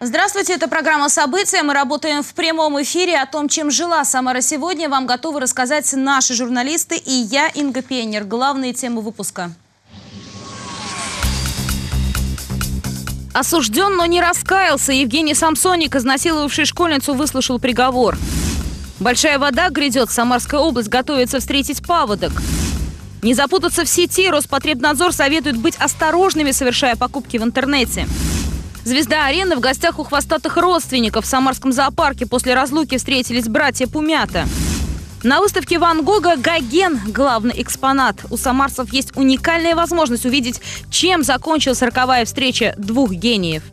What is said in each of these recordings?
Здравствуйте, это программа «События». Мы работаем в прямом эфире. О том, чем жила Самара сегодня, вам готовы рассказать наши журналисты и я, Инга Пеннер. Главные темы выпуска. Осужден, но не раскаялся. Евгений Самсоник, изнасиловавший школьницу, выслушал приговор. Большая вода грядет. Самарская область готовится встретить паводок. Не запутаться в сети. Роспотребнадзор советует быть осторожными, совершая покупки в интернете. Звезда арены в гостях у хвостатых родственников в Самарском зоопарке после разлуки встретились братья Пумята. На выставке Ван Гога «Гоген» – главный экспонат. У самарцев есть уникальная возможность увидеть, чем закончилась роковая встреча двух гениев –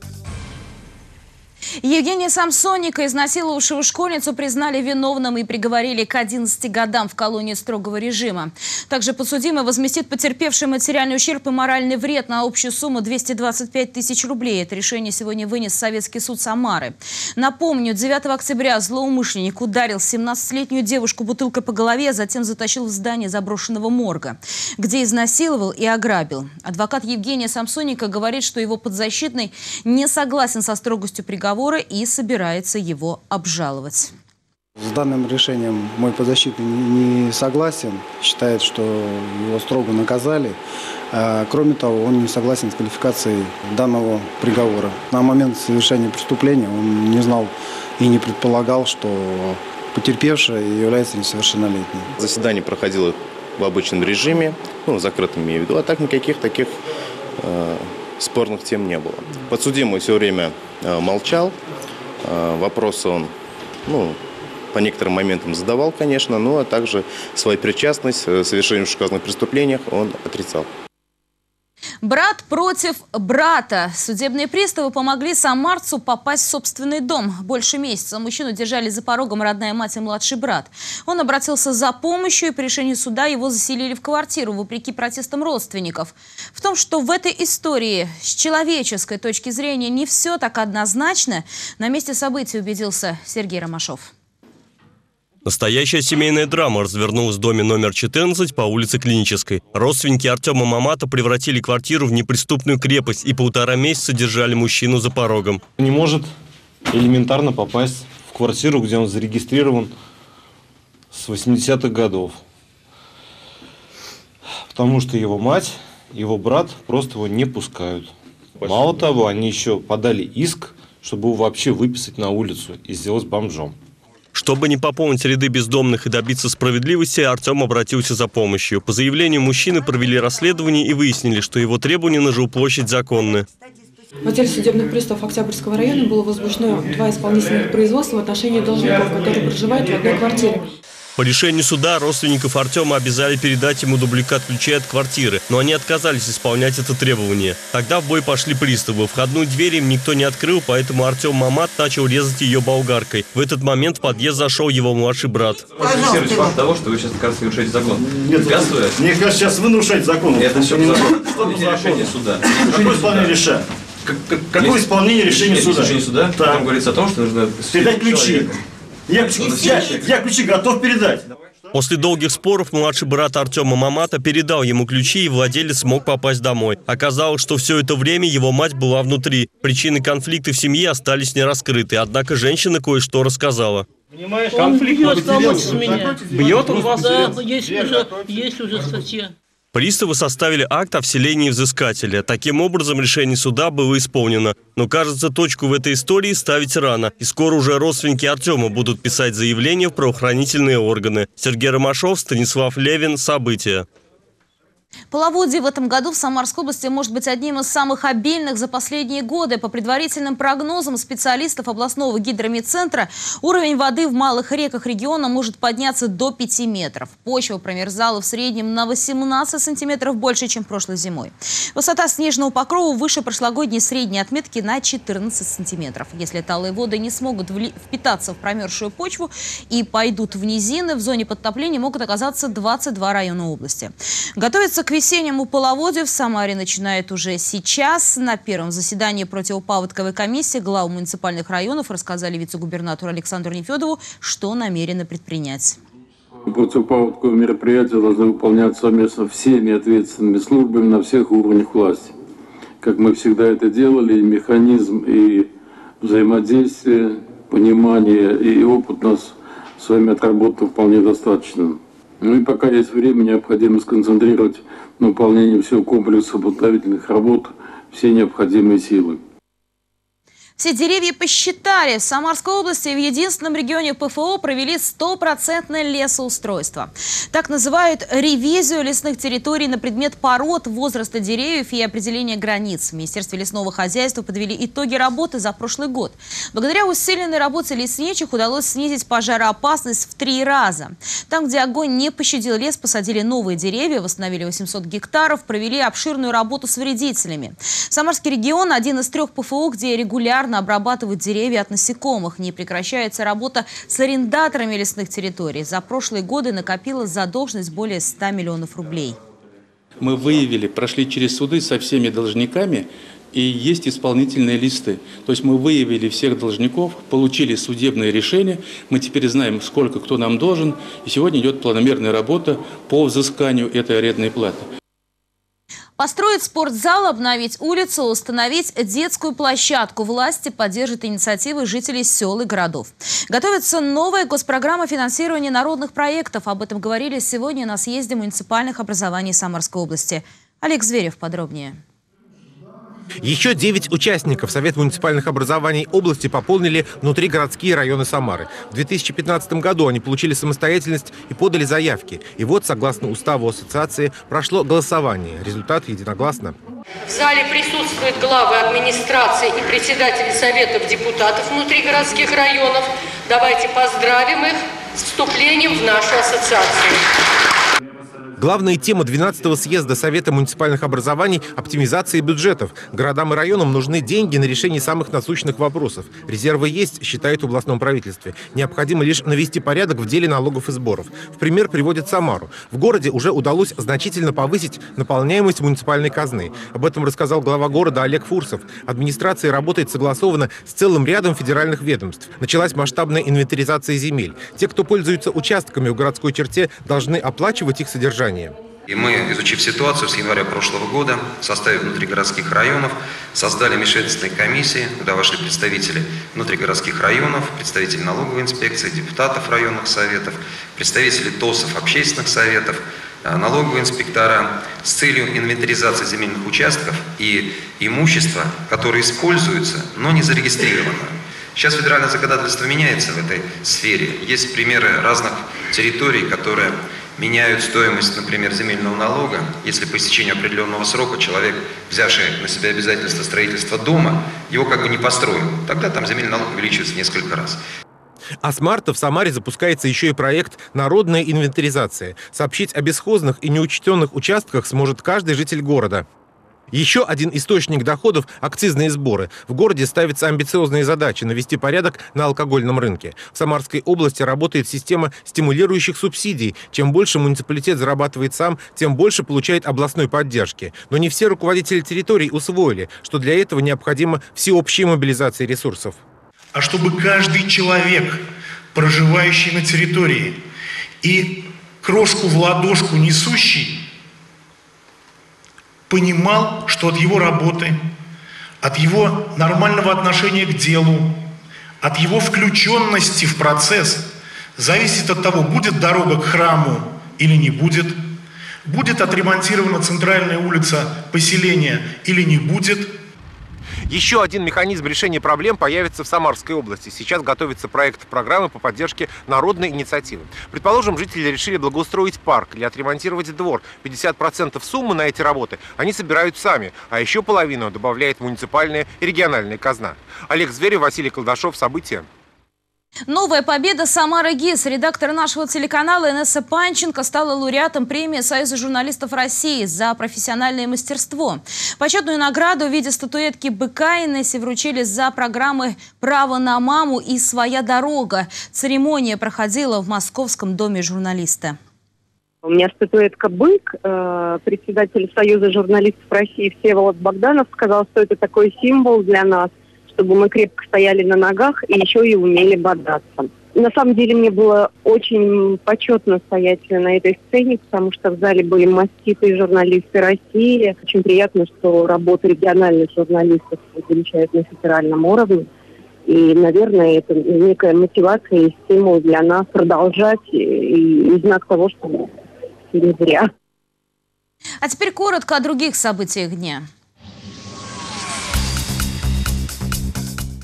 Евгения Самсоника, изнасиловавшего школьницу, признали виновным и приговорили к 11 годам в колонии строгого режима. Также подсудимый возместит потерпевший материальный ущерб и моральный вред на общую сумму 225 тысяч рублей. Это решение сегодня вынес Советский суд Самары. Напомню, 9 октября злоумышленник ударил 17-летнюю девушку бутылкой по голове, затем затащил в здание заброшенного морга, где изнасиловал и ограбил. Адвокат Евгения Самсоника говорит, что его подзащитный не согласен со строгостью приговора приговора и собирается его обжаловать. С данным решением мой подзащитный не согласен, считает, что его строго наказали. А, кроме того, он не согласен с квалификацией данного приговора. На момент совершения преступления он не знал и не предполагал, что потерпевшая является несовершеннолетней. Заседание проходило в обычном режиме, ну, закрытом имею в виду, а так никаких таких э, спорных тем не было. Подсудимый все время э, молчал, э, вопросы он ну, по некоторым моментам задавал, конечно, но также свою причастность к совершению указанных преступлениях он отрицал. Брат против брата. Судебные приставы помогли самарцу попасть в собственный дом. Больше месяца мужчину держали за порогом родная мать и младший брат. Он обратился за помощью, и по решению суда его заселили в квартиру, вопреки протестам родственников. В том, что в этой истории с человеческой точки зрения не все так однозначно, на месте событий убедился Сергей Ромашов. Настоящая семейная драма развернулась в доме номер 14 по улице Клинической. Родственники Артема Мамата превратили квартиру в неприступную крепость и полтора месяца держали мужчину за порогом. Не может элементарно попасть в квартиру, где он зарегистрирован с 80-х годов. Потому что его мать, его брат просто его не пускают. Спасибо. Мало того, они еще подали иск, чтобы его вообще выписать на улицу и сделать бомжом. Чтобы не пополнить ряды бездомных и добиться справедливости, Артем обратился за помощью. По заявлению мужчины провели расследование и выяснили, что его требования на жилплощадь законны. В отделе судебных приставов Октябрьского района было возбуждено два исполнительных производства в отношении должников, которые проживают в одной квартире. По решению суда родственников Артема обязали передать ему дубликат ключей от квартиры, но они отказались исполнять это требование. Тогда в бой пошли приставы. Входную дверь им никто не открыл, поэтому Артем Мамат начал резать ее болгаркой. В этот момент в подъезд зашел его младший брат. Фиксируйте факт того, что вы сейчас, кажется, нарушаете закон. Нет, мне кажется, сейчас вы нарушаете закон. Это все закону. Исполнение решения суда. Какое исполнение решения? Какое исполнение решения суда? Решение суда, там говорится о том, что нужно... Передать ключи. Я, я, я ключи готов передать. После долгих споров младший брат Артема Мамата передал ему ключи, и владелец смог попасть домой. Оказалось, что все это время его мать была внутри. Причины конфликта в семье остались не раскрыты, однако женщина кое-что рассказала. Понимаешь, конфликт он. Бьет он вас? Да, есть уже, есть уже статья. Приставы составили акт о вселении взыскателя. Таким образом, решение суда было исполнено. Но, кажется, точку в этой истории ставить рано. И скоро уже родственники Артема будут писать заявления в правоохранительные органы. Сергей Ромашов, Станислав Левин. События. Половодье в этом году в Самарской области может быть одним из самых обильных за последние годы. По предварительным прогнозам специалистов областного гидромедцентра, уровень воды в малых реках региона может подняться до 5 метров. Почва промерзала в среднем на 18 сантиметров больше, чем прошлой зимой. Высота снежного покрова выше прошлогодней средней отметки на 14 сантиметров. Если талые воды не смогут впитаться в промерзшую почву и пойдут в низины, в зоне подтопления могут оказаться 22 района области. Готовится к весеннему половодью в Самаре начинает уже сейчас. На первом заседании противопаводковой комиссии глав муниципальных районов рассказали вице-губернатору Александру Нефедову, что намерены предпринять. Противопаводковое мероприятие должны выполняться совместно всеми ответственными службами на всех уровнях власти. Как мы всегда это делали, и механизм, и взаимодействие, понимание и опыт нас с вами отработан вполне достаточно. Ну и пока есть время, необходимо сконцентрировать на выполнении всего комплекса подготовительных работ все необходимые силы. Все деревья посчитали. В Самарской области в единственном регионе ПФО провели стопроцентное лесоустройство. Так называют ревизию лесных территорий на предмет пород, возраста деревьев и определения границ. В Министерстве лесного хозяйства подвели итоги работы за прошлый год. Благодаря усиленной работе леснечих удалось снизить пожароопасность в три раза. Там, где огонь не пощадил лес, посадили новые деревья, восстановили 800 гектаров, провели обширную работу с вредителями. Самарский регион – один из трех ПФО, где регулярно регулярно обрабатывают деревья от насекомых. Не прекращается работа с арендаторами лесных территорий. За прошлые годы накопилась задолженность более 100 миллионов рублей. Мы выявили, прошли через суды со всеми должниками, и есть исполнительные листы. То есть мы выявили всех должников, получили судебное решение, мы теперь знаем, сколько кто нам должен, и сегодня идет планомерная работа по взысканию этой арендной платы. Построить спортзал, обновить улицу, установить детскую площадку. Власти поддержат инициативы жителей сел и городов. Готовится новая госпрограмма финансирования народных проектов. Об этом говорили сегодня на съезде муниципальных образований Самарской области. Олег Зверев подробнее. Еще 9 участников Совет муниципальных образований области пополнили внутригородские районы Самары. В 2015 году они получили самостоятельность и подали заявки. И вот, согласно уставу ассоциации, прошло голосование. Результат единогласно. В зале присутствуют главы администрации и председатели Советов депутатов внутригородских районов. Давайте поздравим их с вступлением в нашу ассоциацию. Главная тема 12-го съезда Совета муниципальных образований – оптимизация бюджетов. Городам и районам нужны деньги на решение самых насущных вопросов. Резервы есть, считают в областном правительстве. Необходимо лишь навести порядок в деле налогов и сборов. В пример приводит Самару. В городе уже удалось значительно повысить наполняемость муниципальной казны. Об этом рассказал глава города Олег Фурсов. Администрация работает согласованно с целым рядом федеральных ведомств. Началась масштабная инвентаризация земель. Те, кто пользуется участками в городской черте, должны оплачивать их содержание здания. И мы, изучив ситуацию с января прошлого года, в составе внутригородских районов создали межведомственные комиссии, куда вошли представители внутригородских районов, представители налоговой инспекции, депутатов районных советов, представители ТОСов, общественных советов, э, налоговые инспектора с целью инвентаризации земельных участков и имущества, которые используются, но не зарегистрировано. Сейчас федеральное законодательство меняется в этой сфере. Есть примеры разных территорий, которые меняют стоимость, например, земельного налога, если по истечению определенного срока человек, взявший на себя обязательство строительства дома, его как бы не построил, тогда там земельный налог увеличивается несколько раз. А с марта в Самаре запускается еще и проект «Народная инвентаризация». Сообщить о бесхозных и неучтенных участках сможет каждый житель города. Еще один источник доходов – акцизные сборы. В городе ставятся амбициозные задачи – навести порядок на алкогольном рынке. В Самарской области работает система стимулирующих субсидий. Чем больше муниципалитет зарабатывает сам, тем больше получает областной поддержки. Но не все руководители территорий усвоили, что для этого необходима всеобщая мобилизация ресурсов. А чтобы каждый человек, проживающий на территории и крошку в ладошку несущий, понимал, что от его работы, от его нормального отношения к делу, от его включенности в процесс зависит от того, будет дорога к храму или не будет, будет отремонтирована центральная улица поселения или не будет – еще один механизм решения проблем появится в Самарской области. Сейчас готовится проект программы по поддержке народной инициативы. Предположим, жители решили благоустроить парк или отремонтировать двор. 50% суммы на эти работы они собирают сами, а еще половину добавляет муниципальная и региональная казна. Олег Зверев, Василий Колдашов. События. Новая победа Самара ГИС. Редактор нашего телеканала Инесса Панченко стала лауреатом премии Союза журналистов России за профессиональное мастерство. Почетную награду в виде статуэтки быка Инессе вручили за программы «Право на маму» и «Своя дорога». Церемония проходила в Московском доме журналиста. У меня статуэтка «Бык». Э, председатель Союза журналистов России Всеволод Богданов сказал, что это такой символ для нас – чтобы мы крепко стояли на ногах и еще и умели бодаться. На самом деле мне было очень почетно стоять на этой сцене, потому что в зале были маститые журналисты России. Очень приятно, что работу региональных журналистов замечают на федеральном уровне. И, наверное, это некая мотивация и стимул для нас продолжать, и, и знак того, что не зря. А теперь коротко о других событиях дня.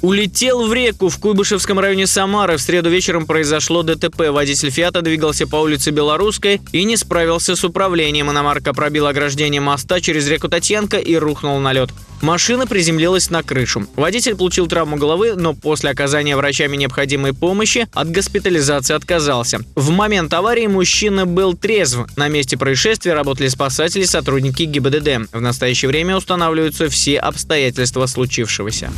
Улетел в реку в Куйбышевском районе Самары. В среду вечером произошло ДТП. Водитель «Фиата» двигался по улице Белорусской и не справился с управлением. Иномарка пробила ограждение моста через реку Татьянка и рухнул на лед. Машина приземлилась на крышу. Водитель получил травму головы, но после оказания врачами необходимой помощи от госпитализации отказался. В момент аварии мужчина был трезв. На месте происшествия работали спасатели и сотрудники ГИБДД. В настоящее время устанавливаются все обстоятельства случившегося.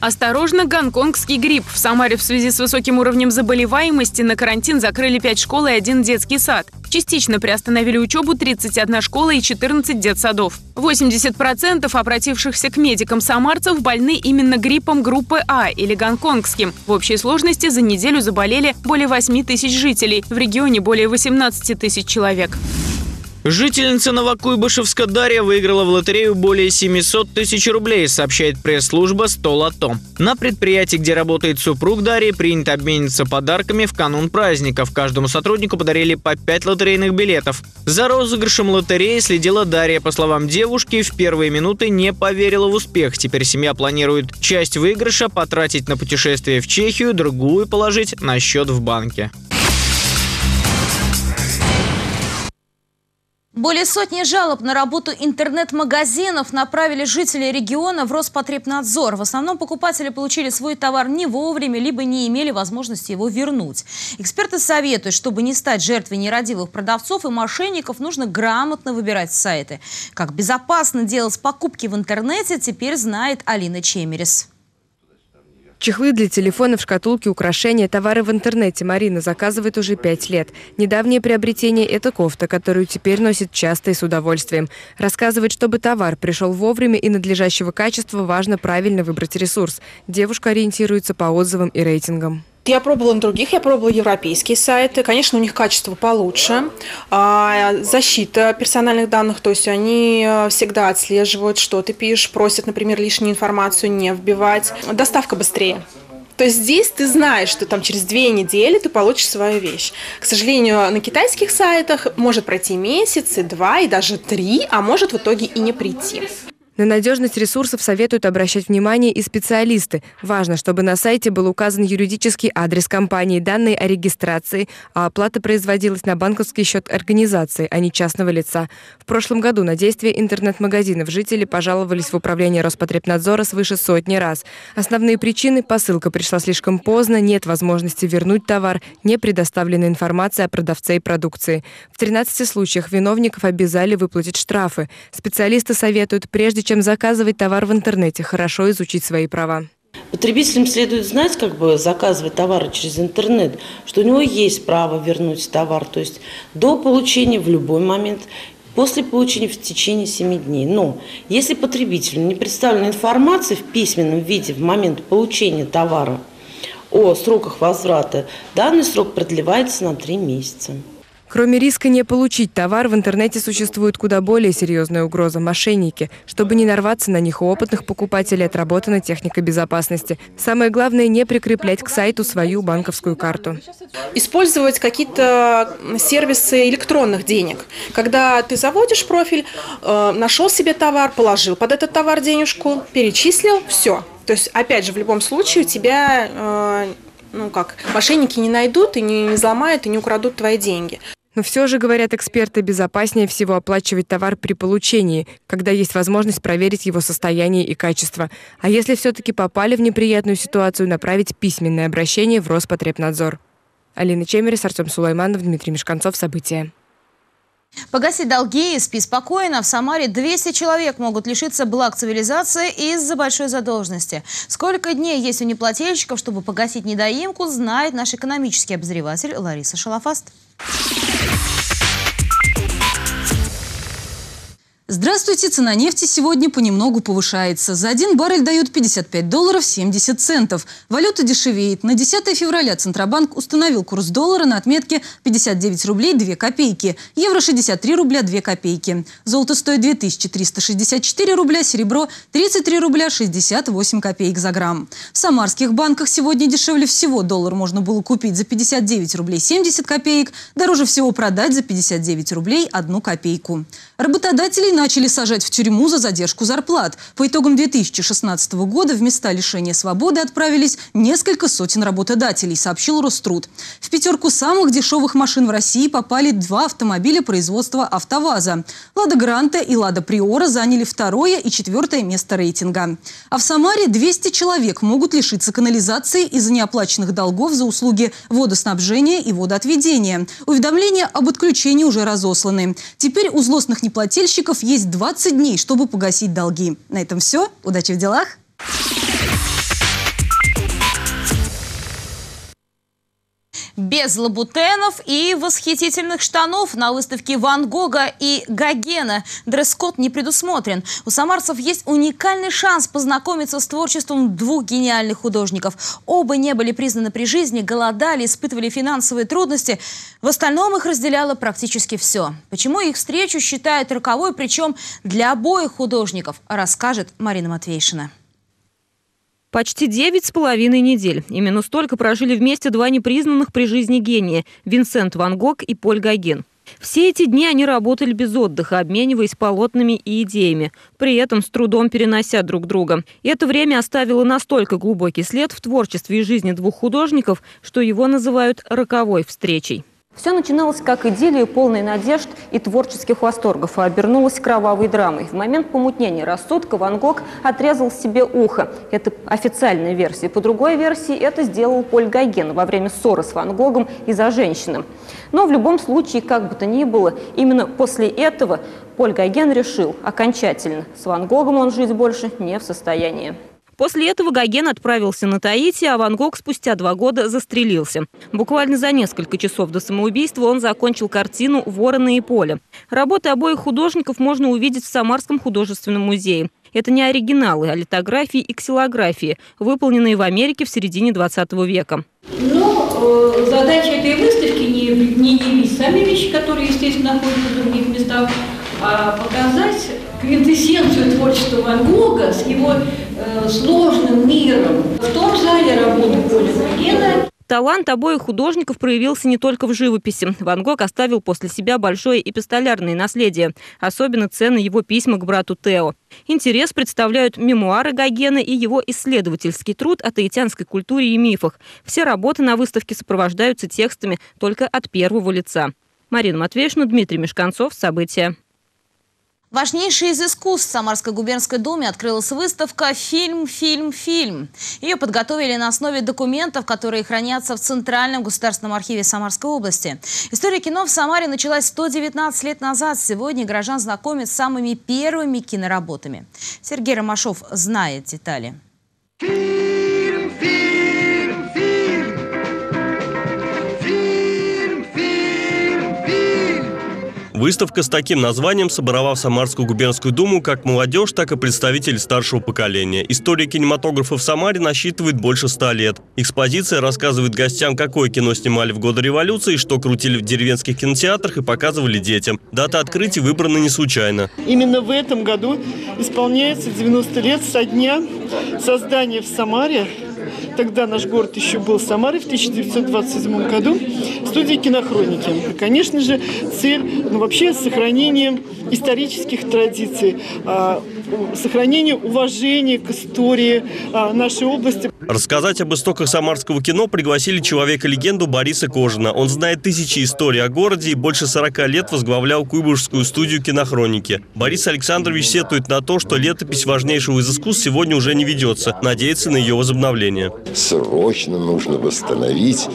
Осторожно, гонконгский грипп. В Самаре в связи с высоким уровнем заболеваемости на карантин закрыли 5 школ и один детский сад. Частично приостановили учебу 31 школа и 14 детсадов. 80% обратившихся к медикам самарцев больны именно гриппом группы А или гонконгским. В общей сложности за неделю заболели более 8 тысяч жителей. В регионе более 18 тысяч человек. Жительница Новокуйбышевска Дарья выиграла в лотерею более 700 тысяч рублей, сообщает пресс-служба «100 лото». На предприятии, где работает супруг Дарьи, принято обмениться подарками в канун праздников. Каждому сотруднику подарили по 5 лотерейных билетов. За розыгрышем лотереи следила Дарья. По словам девушки, в первые минуты не поверила в успех. Теперь семья планирует часть выигрыша потратить на путешествие в Чехию, другую положить на счет в банке. Более сотни жалоб на работу интернет-магазинов направили жители региона в Роспотребнадзор. В основном покупатели получили свой товар не вовремя, либо не имели возможности его вернуть. Эксперты советуют, чтобы не стать жертвой нерадивых продавцов и мошенников, нужно грамотно выбирать сайты. Как безопасно делать покупки в интернете, теперь знает Алина Чемерис. Чехлы для телефонов, шкатулки, украшения, товары в интернете Марина заказывает уже пять лет. Недавнее приобретение – это кофта, которую теперь носит часто и с удовольствием. Рассказывает, чтобы товар пришел вовремя и надлежащего качества, важно правильно выбрать ресурс. Девушка ориентируется по отзывам и рейтингам. Я пробовала на других, я пробовала европейские сайты. Конечно, у них качество получше. А, защита персональных данных, то есть они э, всегда отслеживают, что ты пишешь, просят, например, лишнюю информацию не вбивать. Доставка быстрее. То есть здесь ты знаешь, что там через две недели ты получишь свою вещь. К сожалению, на китайских сайтах может пройти месяц, и два, и даже три, а может в итоге и не прийти. На надежность ресурсов советуют обращать внимание и специалисты. Важно, чтобы на сайте был указан юридический адрес компании, данные о регистрации, а оплата производилась на банковский счет организации, а не частного лица. В прошлом году на действия интернет-магазинов жители пожаловались в управление Роспотребнадзора свыше сотни раз. Основные причины – посылка пришла слишком поздно, нет возможности вернуть товар, не предоставлена информация о продавце и продукции. В 13 случаях виновников обязали выплатить штрафы. Специалисты советуют, прежде чем заказывать товар в интернете, хорошо изучить свои права. Потребителям следует знать, как бы заказывать товары через интернет, что у него есть право вернуть товар, то есть до получения в любой момент, после получения в течение 7 дней. Но если потребителю не представлена информация в письменном виде в момент получения товара о сроках возврата, данный срок продлевается на 3 месяца. Кроме риска не получить товар, в интернете существует куда более серьезная угроза – мошенники. Чтобы не нарваться на них у опытных покупателей, отработана техника безопасности. Самое главное – не прикреплять к сайту свою банковскую карту. Использовать какие-то сервисы электронных денег. Когда ты заводишь профиль, э, нашел себе товар, положил под этот товар денежку, перечислил – все. То есть, опять же, в любом случае у тебя э, ну как, мошенники не найдут и не, не взломают и не украдут твои деньги. Но все же, говорят эксперты, безопаснее всего оплачивать товар при получении, когда есть возможность проверить его состояние и качество. А если все-таки попали в неприятную ситуацию, направить письменное обращение в Роспотребнадзор. Алина Чемерис, Артем Сулайманов, Дмитрий Мешканцов. События. Погасить долги и спи спокойно. В Самаре 200 человек могут лишиться благ цивилизации из-за большой задолженности. Сколько дней есть у неплательщиков, чтобы погасить недоимку, знает наш экономический обозреватель Лариса Шалафаст. Здравствуйте, цена нефти сегодня понемногу повышается. За один баррель дают 55 долларов 70 центов. Валюта дешевеет. На 10 февраля Центробанк установил курс доллара на отметке 59 рублей 2 копейки. Евро 63 рубля 2 копейки. Золото стоит 2364 рубля, серебро 33 рубля 68 копеек за грамм. В самарских банках сегодня дешевле всего доллар можно было купить за 59 рублей 70 копеек, дороже всего продать за 59 рублей 1 копейку. Работодателей начали сажать в тюрьму за задержку зарплат. По итогам 2016 года в места лишения свободы отправились несколько сотен работодателей, сообщил Роструд. В пятерку самых дешевых машин в России попали два автомобиля производства «АвтоВАЗа». «Лада Гранта» и «Лада Приора» заняли второе и четвертое место рейтинга. А в Самаре 200 человек могут лишиться канализации из-за неоплаченных долгов за услуги водоснабжения и водоотведения. Уведомления об отключении уже разосланы. Теперь у злостных неплательщиков есть 20 дней, чтобы погасить долги. На этом все. Удачи в делах. Без лабутенов и восхитительных штанов на выставке Ван Гога и Гогена дресс-код не предусмотрен. У самарцев есть уникальный шанс познакомиться с творчеством двух гениальных художников. Оба не были признаны при жизни, голодали, испытывали финансовые трудности. В остальном их разделяло практически все. Почему их встречу считают роковой, причем для обоих художников, расскажет Марина Матвейшина. Почти девять с половиной недель. Именно столько прожили вместе два непризнанных при жизни гения – Винсент Ван Гог и Поль Гоген. Все эти дни они работали без отдыха, обмениваясь полотнами и идеями, при этом с трудом перенося друг друга. И это время оставило настолько глубокий след в творчестве и жизни двух художников, что его называют «роковой встречей». Все начиналось как идиллия, полной надежд и творческих восторгов, а обернулось кровавой драмой. В момент помутнения рассудка Ван Гог отрезал себе ухо. Это официальная версия. По другой версии это сделал Поль Гоген во время ссоры с Ван Гогом из-за женщины. Но в любом случае, как бы то ни было, именно после этого Поль Гоген решил окончательно, с Ван Гогом он жить больше не в состоянии. После этого Гоген отправился на Таити, а Ван Гог спустя два года застрелился. Буквально за несколько часов до самоубийства он закончил картину «Вороны и поле». Работы обоих художников можно увидеть в Самарском художественном музее. Это не оригиналы, а литографии и ксилографии, выполненные в Америке в середине 20 века. Но э, задача этой выставки не, не явить сами вещи, которые, естественно, находятся в других местах, а показать квинтэссенцию творчества Ван Гога с его э, сложным миром. В том зале работы Поля Гогена Талант обоих художников проявился не только в живописи. Ван Гог оставил после себя большое эпистолярное наследие. Особенно ценны его письма к брату Тео. Интерес представляют мемуары Гогена и его исследовательский труд о таитянской культуре и мифах. Все работы на выставке сопровождаются текстами только от первого лица. Марина Матвеевна, Дмитрий Мешканцов. События. Важнейший из искусств Самарской губернской думе открылась выставка «Фильм, фильм, фильм». Ее подготовили на основе документов, которые хранятся в Центральном государственном архиве Самарской области. История кино в Самаре началась 119 лет назад. Сегодня горожан знакомят с самыми первыми киноработами. Сергей Ромашов знает детали. Выставка с таким названием собрала в Самарскую губернскую думу как молодежь, так и представители старшего поколения. История кинематографа в Самаре насчитывает больше ста лет. Экспозиция рассказывает гостям, какое кино снимали в годы революции, что крутили в деревенских кинотеатрах и показывали детям. Дата открытия выбрана не случайно. Именно в этом году исполняется 90 лет со дня создания в Самаре Тогда наш город еще был Самарой в 1927 году. Студии кинохроники. Конечно же, цель, ну вообще сохранение исторических традиций, а, сохранение уважения к истории а, нашей области. Рассказать об истоках самарского кино пригласили человека-легенду Бориса Кожина. Он знает тысячи историй о городе и больше 40 лет возглавлял Куйбышевскую студию кинохроники. Борис Александрович сетует на то, что летопись важнейшего из искусств сегодня уже не ведется. Надеется на ее возобновление. Срочно нужно восстановить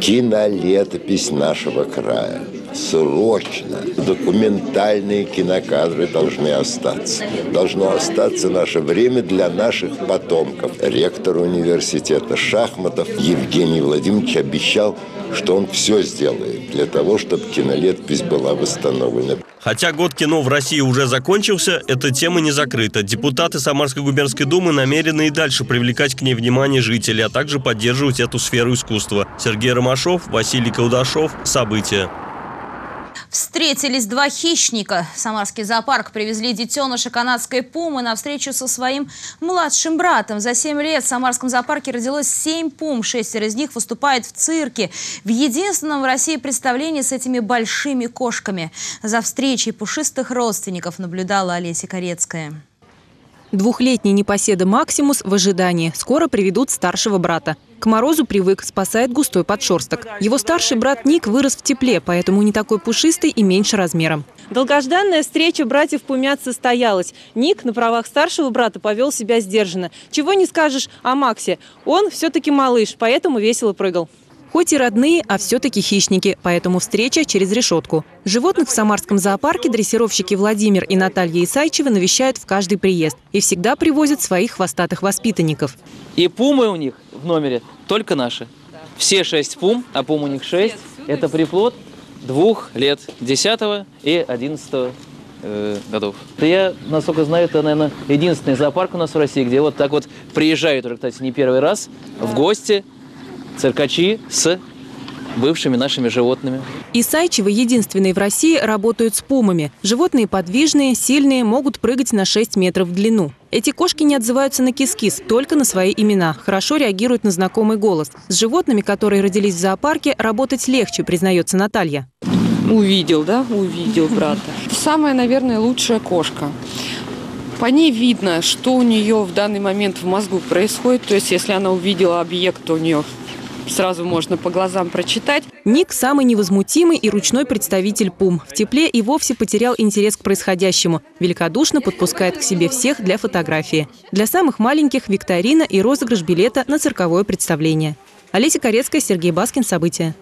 кинолетопись нашего края срочно. Документальные кинокадры должны остаться. Должно остаться наше время для наших потомков. Ректор университета Шахматов Евгений Владимирович обещал что он все сделает для того, чтобы кинолетопись была восстановлена. Хотя год кино в России уже закончился, эта тема не закрыта. Депутаты Самарской губернской думы намерены и дальше привлекать к ней внимание жителей, а также поддерживать эту сферу искусства. Сергей Ромашов, Василий Каудашов. События. Встретились два хищника. В Самарский зоопарк привезли детеныша канадской пумы на встречу со своим младшим братом. За 7 лет в Самарском зоопарке родилось 7 пум. Шестеро из них выступают в цирке. В единственном в России представлении с этими большими кошками. За встречей пушистых родственников наблюдала Олеся Корецкая. Двухлетний непоседа Максимус в ожидании. Скоро приведут старшего брата. К морозу привык, спасает густой подшерсток. Его старший брат Ник вырос в тепле, поэтому не такой пушистый и меньше размером. Долгожданная встреча братьев Пумят состоялась. Ник на правах старшего брата повел себя сдержанно. Чего не скажешь о Максе. Он все-таки малыш, поэтому весело прыгал. Хоть и родные, а все-таки хищники, поэтому встреча через решетку. Животных в Самарском зоопарке дрессировщики Владимир и Наталья Исайчевы навещают в каждый приезд и всегда привозят своих хвостатых воспитанников. И пумы у них в номере только наши. Все шесть пум, а пум у них шесть, это приплод двух лет, 10 и 11 э, годов. Я, насколько знаю, это, наверное, единственный зоопарк у нас в России, где вот так вот приезжают уже, кстати, не первый раз в гости циркачи с бывшими нашими животными. Исайчевы единственные в России работают с пумами. Животные подвижные, сильные, могут прыгать на 6 метров в длину. Эти кошки не отзываются на кис-кис, только на свои имена. Хорошо реагируют на знакомый голос. С животными, которые родились в зоопарке, работать легче, признается Наталья. Увидел, да? Увидел брата. Самая, наверное, лучшая кошка. По ней видно, что у нее в данный момент в мозгу происходит. То есть, если она увидела объект, то у нее сразу можно по глазам прочитать. Ник – самый невозмутимый и ручной представитель ПУМ. В тепле и вовсе потерял интерес к происходящему. Великодушно подпускает к себе всех для фотографии. Для самых маленьких – викторина и розыгрыш билета на цирковое представление. Олеся Корецкая, Сергей Баскин. События.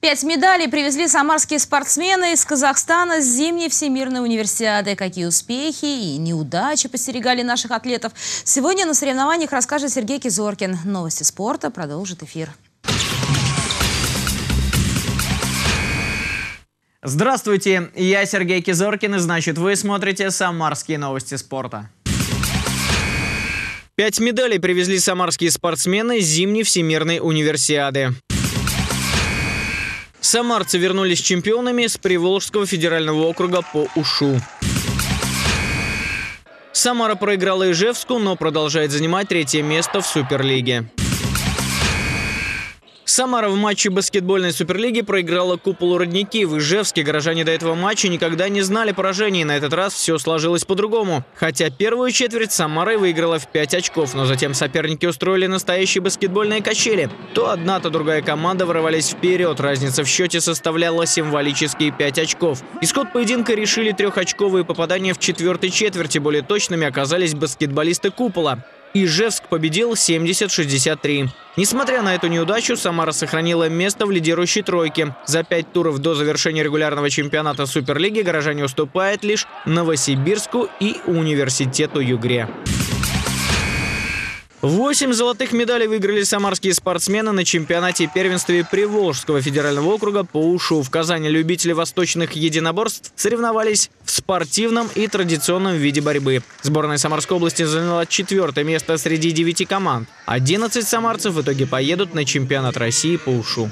Пять медалей привезли самарские спортсмены из Казахстана с зимней всемирной универсиады. Какие успехи и неудачи подстерегали наших атлетов. Сегодня на соревнованиях расскажет Сергей Кизоркин. Новости спорта продолжит эфир. Здравствуйте, я Сергей Кизоркин, и значит вы смотрите «Самарские новости спорта». Пять медалей привезли самарские спортсмены зимней всемирной универсиады. Самарцы вернулись чемпионами с Приволжского федерального округа по УШУ. Самара проиграла Ижевску, но продолжает занимать третье место в Суперлиге. Самара в матче баскетбольной суперлиги проиграла куполу «Родники». В Ижевске горожане до этого матча никогда не знали поражений. На этот раз все сложилось по-другому. Хотя первую четверть Самара выиграла в 5 очков, но затем соперники устроили настоящие баскетбольные качели. То одна, то другая команда ворвались вперед. Разница в счете составляла символические 5 очков. Исход поединка решили трехочковые попадания в четвертой четверти. Более точными оказались баскетболисты купола. Ижевск победил 70-63. Несмотря на эту неудачу, Самара сохранила место в лидирующей тройке. За пять туров до завершения регулярного чемпионата Суперлиги горожане уступают лишь Новосибирску и Университету Югре. Восемь золотых медалей выиграли самарские спортсмены на чемпионате первенстве Приволжского федерального округа по УШУ. В Казани любители восточных единоборств соревновались в спортивном и традиционном виде борьбы. Сборная Самарской области заняла четвертое место среди девяти команд. 11 самарцев в итоге поедут на чемпионат России по УШУ.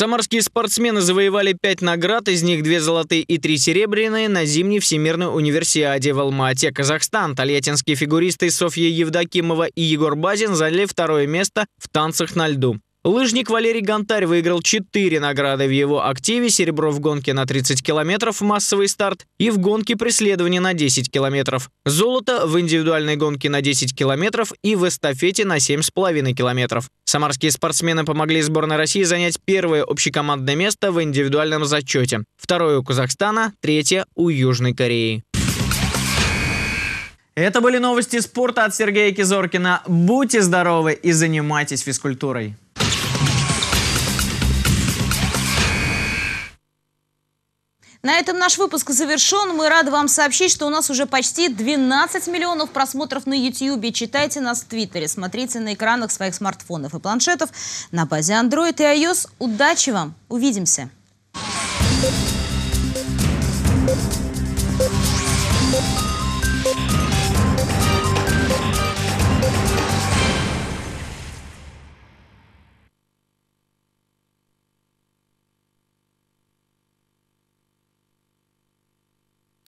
Самарские спортсмены завоевали пять наград, из них две золотые и три серебряные на зимней всемирной универсиаде в Алма-Ате, Казахстан. Тольяттинские фигуристы Софья Евдокимова и Егор Базин заняли второе место в танцах на льду. Лыжник Валерий Гонтарь выиграл 4 награды в его активе. Серебро в гонке на 30 километров массовый старт и в гонке преследования на 10 километров. Золото в индивидуальной гонке на 10 километров и в эстафете на 7,5 километров. Самарские спортсмены помогли сборной России занять первое общекомандное место в индивидуальном зачете. Второе у Казахстана, третье у Южной Кореи. Это были новости спорта от Сергея Кизоркина. Будьте здоровы и занимайтесь физкультурой. На этом наш выпуск завершен. Мы рады вам сообщить, что у нас уже почти 12 миллионов просмотров на YouTube. Читайте нас в Твиттере, смотрите на экранах своих смартфонов и планшетов на базе Android и iOS. Удачи вам! Увидимся! Thank you.